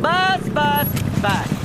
bus, bus, bus.